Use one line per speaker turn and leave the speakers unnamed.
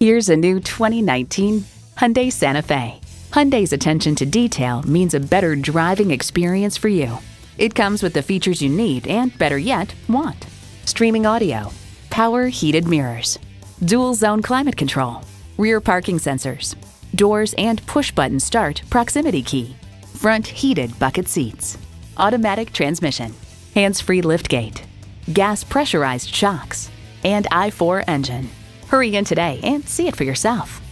Here's a new 2019 Hyundai Santa Fe. Hyundai's attention to detail means a better driving experience for you. It comes with the features you need and, better yet, want. Streaming audio, power heated mirrors, dual zone climate control, rear parking sensors, doors and push button start proximity key, front heated bucket seats, automatic transmission, hands free liftgate, gas pressurized shocks, and i4 engine. Hurry in today and see it for yourself.